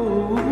Ooh.